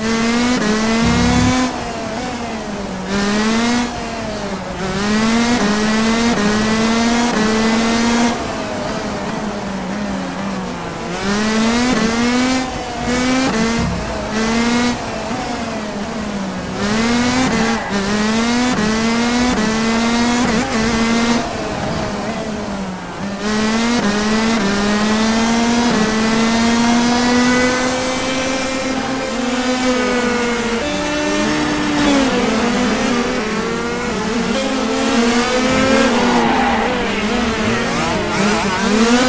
Yeah. Mm-hmm.